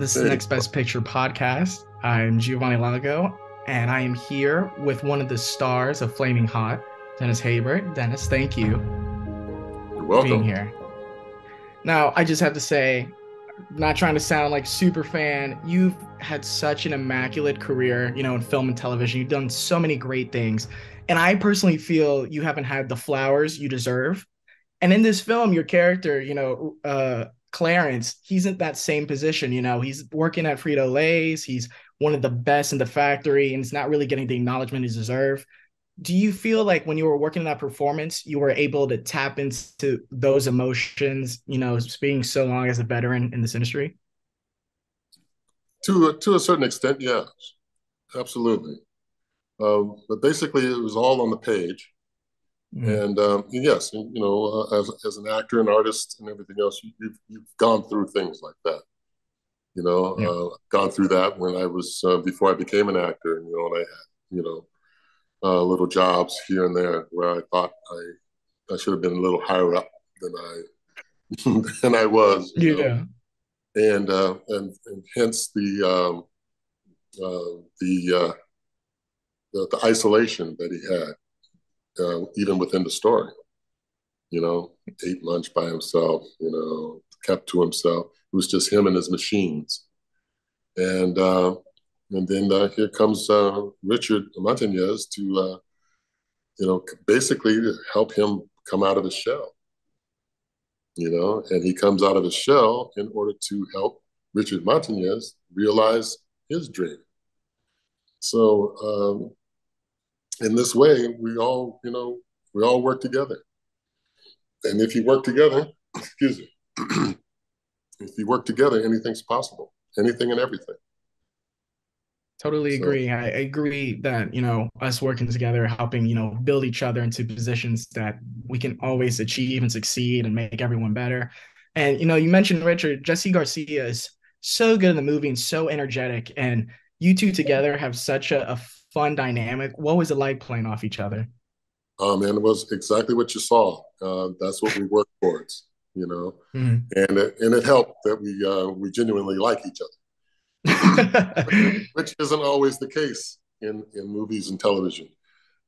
This is the Next Best Picture podcast. I'm Giovanni Lago, and I am here with one of the stars of Flaming Hot, Dennis Haysbert. Dennis, thank you You're welcome. for being here. Now, I just have to say, not trying to sound like super fan, you've had such an immaculate career, you know, in film and television. You've done so many great things. And I personally feel you haven't had the flowers you deserve. And in this film, your character, you know, uh, Clarence, he's in that same position. You know, he's working at Frito Lay's. He's one of the best in the factory, and he's not really getting the acknowledgement he deserves. Do you feel like when you were working that performance, you were able to tap into those emotions? You know, being so long as a veteran in this industry. To a, to a certain extent, yes, absolutely. Um, but basically, it was all on the page. Mm. And um, yes, you know, uh, as, as an actor and artist and everything else, you, have you've gone through things like that. You know, yeah. uh, gone through that when I was uh, before I became an actor. And You know, and I had you know uh, little jobs here and there where I thought I I should have been a little higher up than I than I was. Yeah. Know? And, uh, and and hence the um, uh, the, the the isolation that he had uh, even within the story. You know, ate lunch by himself. You know, kept to himself. It was just him and his machines. And uh, and then uh, here comes uh, Richard Montañez to, uh, you know, basically help him come out of his shell. You know, and he comes out of his shell in order to help Richard Montañez realize his dream. So um, in this way, we all, you know, we all work together. And if you work together, excuse me, if you work together, anything's possible, anything and everything. Totally agree. So, I agree that, you know, us working together, helping, you know, build each other into positions that we can always achieve and succeed and make everyone better. And, you know, you mentioned Richard, Jesse Garcia is so good in the movie and so energetic. And you two together have such a, a fun dynamic. What was it like playing off each other? Um, and it was exactly what you saw. Uh, that's what we worked towards, you know, mm-hmm. and it, and it helped that we uh, we genuinely like each other, which isn't always the case in in movies and television.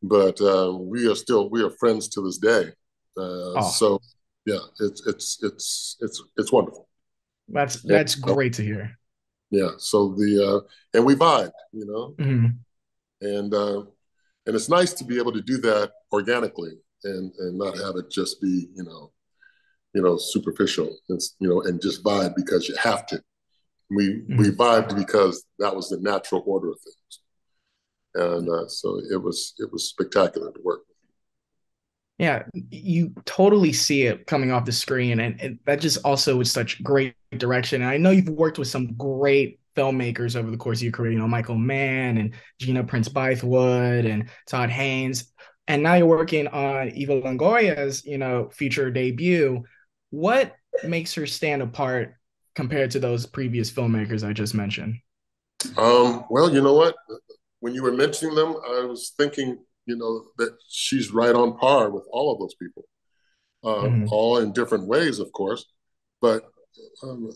But uh, we are still we are friends to this day. Uh, oh. So yeah, it's it's it's it's it's wonderful. That's that's great to hear. Yeah. So the uh, and we vibe, you know. Mm-hmm and uh, and it's nice to be able to do that organically and and not have it just be you know you know superficial and you know and just vibe because you have to we mm-hmm. we vibed because that was the natural order of things and uh, so it was it was spectacular to work with yeah you totally see it coming off the screen and, and that just also was such great direction and i know you've worked with some great filmmakers over the course of your career, you know, Michael Mann and Gina Prince Bythewood and Todd Haynes. And now you're working on Eva Longoria's, you know, feature debut. What makes her stand apart compared to those previous filmmakers I just mentioned? Um, well, you know what? When you were mentioning them, I was thinking, you know, that she's right on par with all of those people, uh, mm-hmm. all in different ways, of course. But um,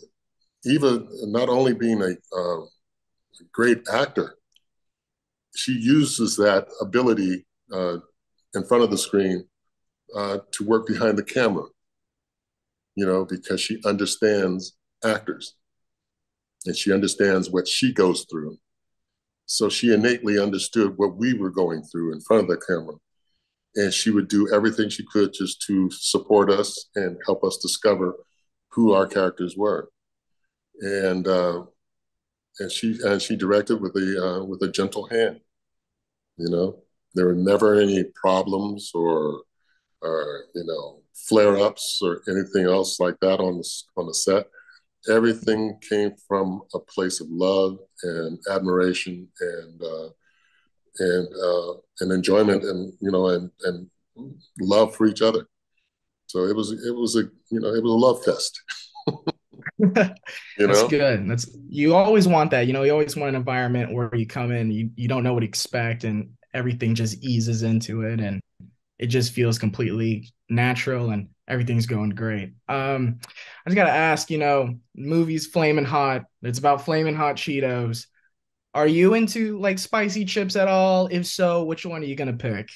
Eva, not only being a, uh, a great actor, she uses that ability uh, in front of the screen uh, to work behind the camera, you know, because she understands actors and she understands what she goes through. So she innately understood what we were going through in front of the camera. And she would do everything she could just to support us and help us discover who our characters were and uh, and she and she directed with a uh, with a gentle hand. You know, there were never any problems or or you know flare ups or anything else like that on the on the set. Everything came from a place of love and admiration and uh, and uh, and enjoyment and you know and and love for each other. So it was it was a you know it was a love fest. That's know? good. That's you always want that. You know, you always want an environment where you come in, you you don't know what to expect, and everything just eases into it, and it just feels completely natural and everything's going great. Um, I just gotta ask, you know, movies flaming hot. It's about flaming hot Cheetos. Are you into like spicy chips at all? If so, which one are you gonna pick?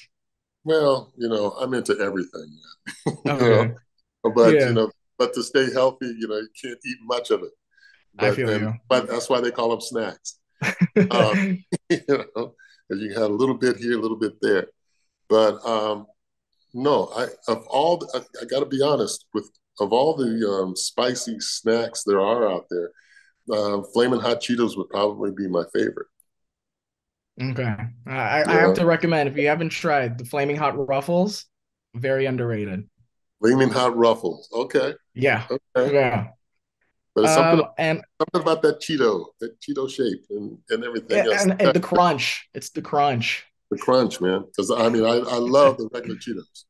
Well, you know, I'm into everything. Okay. But yeah. you know, but to stay healthy, you know, you can't eat much of it. But, I feel and, you. But that's why they call them snacks. um, you know, you have a little bit here, a little bit there. But um, no, I of all the, I, I got to be honest with of all the um, spicy snacks there are out there, uh, Flaming Hot Cheetos would probably be my favorite. Okay, I, yeah. I have to recommend if you haven't tried the Flaming Hot Ruffles, very underrated. Flaming Hot Ruffles, okay. Yeah. Okay. Yeah. But it's something, um, and, something about that Cheeto, that Cheeto shape and, and everything yeah, and, and, the crunch. It's the crunch. The crunch, man. Because I mean, I, I love the regular Cheetos.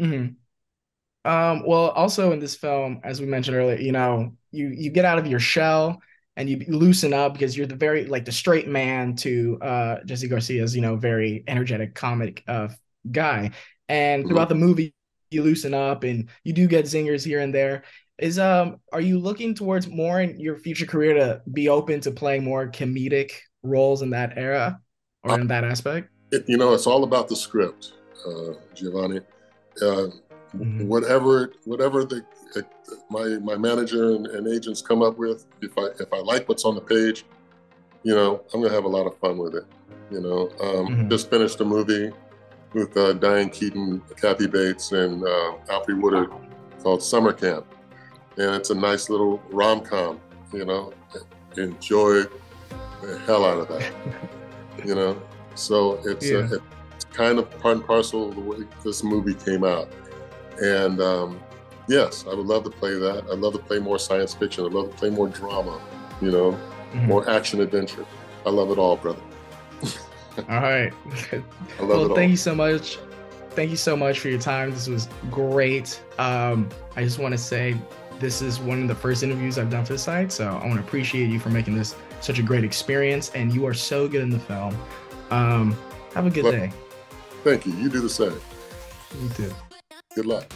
Mm-hmm. Um, well, also in this film, as we mentioned earlier, you know, you you get out of your shell and you loosen up because you're the very like the straight man to uh Jesse Garcia's, you know, very energetic comic uh guy. And mm-hmm. throughout the movie, you loosen up and you do get zingers here and there. Is um are you looking towards more in your future career to be open to playing more comedic roles in that era or in that aspect? It, you know, it's all about the script, uh, Giovanni. Uh, mm-hmm. Whatever, whatever the uh, my my manager and, and, agents come up with, if I if I like what's on the page, you know, I'm gonna have a lot of fun with it. You know, um, mm-hmm. just finished a movie with uh, Diane Keaton, Kathy Bates, and uh, Alfre Woodard called Summer Camp, and it's a nice little rom com. You know, enjoy the hell out of that. you know, so it's yeah. a, it's kind of part and parcel of the way this movie came out, and um, yes, I would love to play that. I'd love to play more science fiction. I'd love to play more drama. You know, mm-hmm. more action adventure. I love it all, brother. all right. well, thank all. you so much. Thank you so much for your time. This was great. Um, I just want to say this is one of the first interviews I've done for the site, so I want to appreciate you for making this such a great experience. And you are so good in the film. Um, have a good well, day. Thank you. You do the same. You too. Good luck.